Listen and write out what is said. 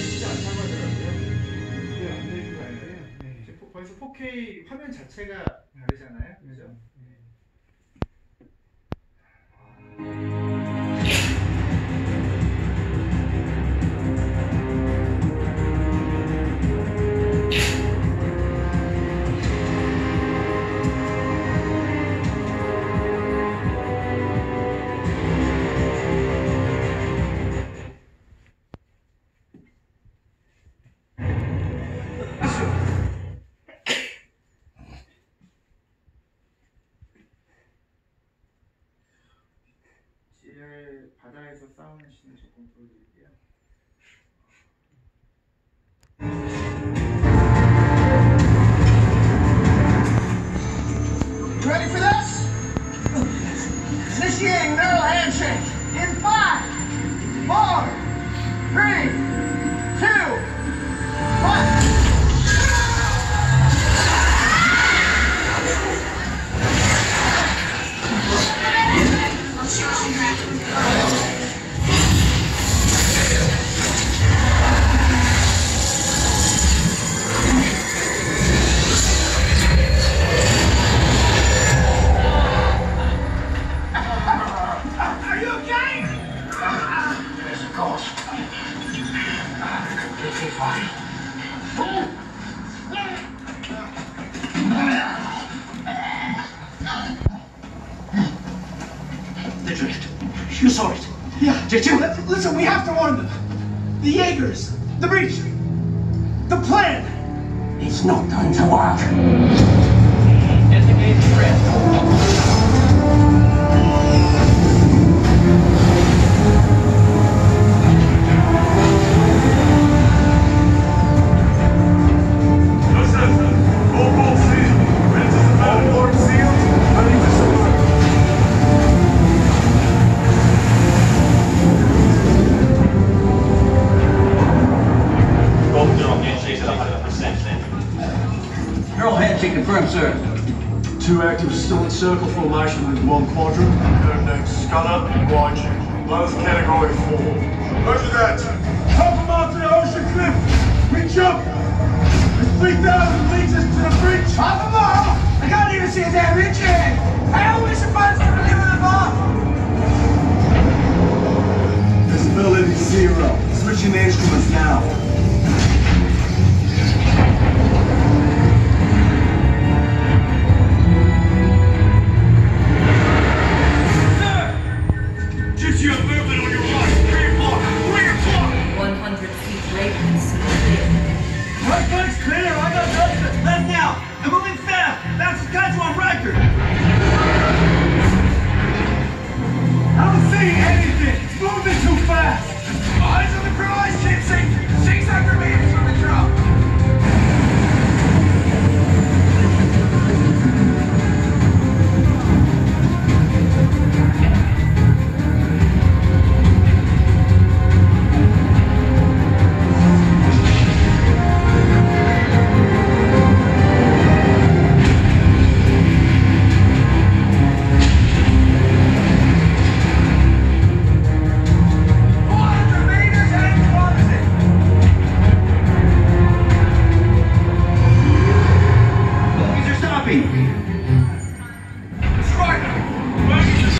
쉽지 않다고 하더라고요. 네, 안 되는 거 아니에요? 네. 이제 포- 거기서 4K 화면 자체가 다르잖아요. 그죠? 네. tamamen. Ready for this? Initiating neural handshake in five, four, three, Yeah. You? Listen, we have to warn them. The Jaegers. The breach. The plan. It's not going to work. Designate drift. Neural handshake confirmed, sir. Two active still in circle formation with one quadrant. Their names Scunner and Raiju. Both category four. Roger that. Top them onto the ocean cliff. Reach up. It's 3,000 meters to the bridge. Half a mile! I can't even see a damn inch ahead! How are we supposed to deliver the bomb? Visibility zero. Switching the instruments now. Clear, I got direction. Left now. I'm moving fast. That's the catch on record. I don't see anything. It's moving too fast. Eyes on the prize. I can't see. Six hundred meters